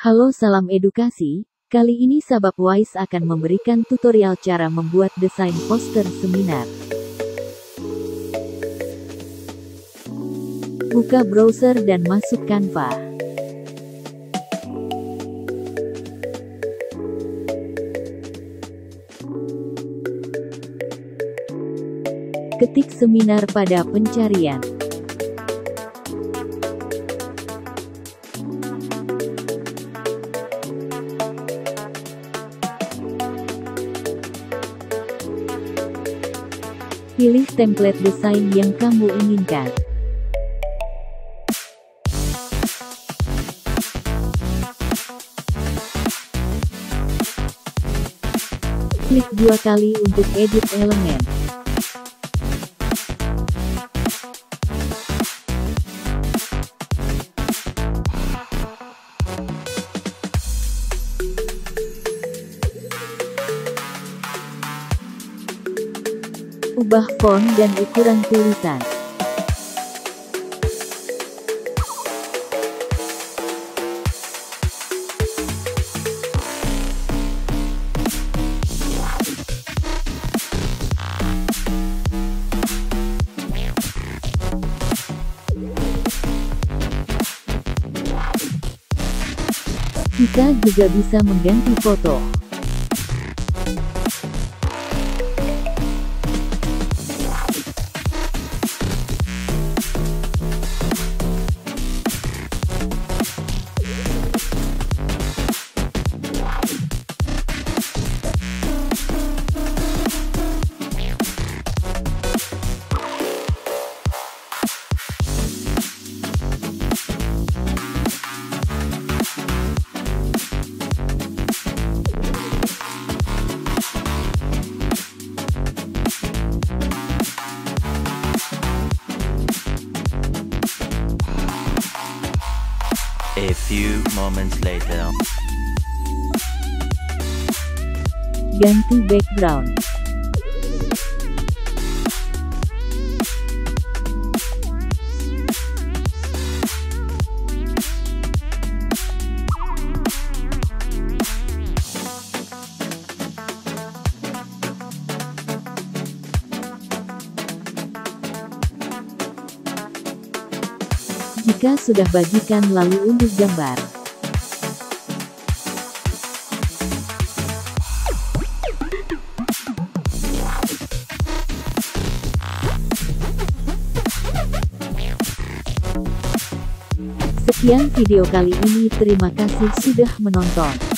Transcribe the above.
Halo salam edukasi, kali ini Sabab Wise akan memberikan tutorial cara membuat desain poster seminar. Buka browser dan masuk Canva. Ketik seminar pada pencarian. Pilih template desain yang kamu inginkan. Klik dua kali untuk edit elemen. Ubah font dan ukuran tulisan. Kita juga bisa mengganti foto. Moments later. Ganti background. Jika sudah bagikan lalu unduh gambar. Sekian video kali ini terima kasih sudah menonton.